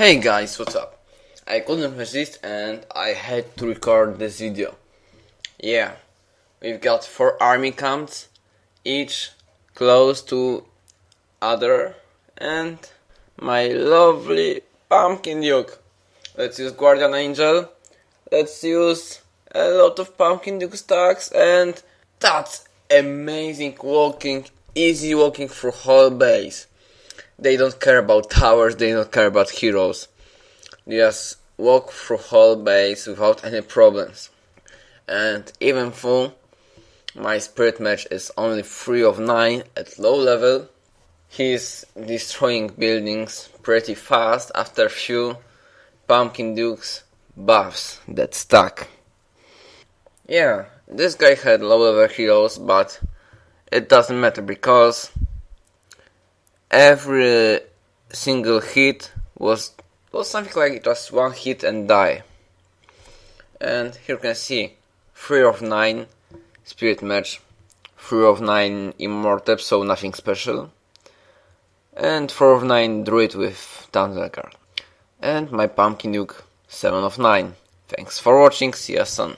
Hey guys, what's up? I couldn't resist and I had to record this video. Yeah, we've got four army camps, each close to other, and my lovely pumpkin duke. Let's use guardian angel. Let's use a lot of pumpkin duke stacks and that's amazing walking, easy walking through whole base. They don't care about towers, they don't care about heroes. They just walk through whole base without any problems. And even though my Spirit Mage is only 3 of 9 at low level, he's destroying buildings pretty fast after few Pumpkin Duke's buffs that stuck. Yeah, this guy had low level heroes, but it doesn't matter because every single hit was was something like it was one hit and die. And here you can see 3 of 9 Spirit Mage, 3 of 9 Immortep, so nothing special, and 4 of 9 Druid with Thunder And my Pumpkin Duke 7 of 9. Thanks for watching, see you soon.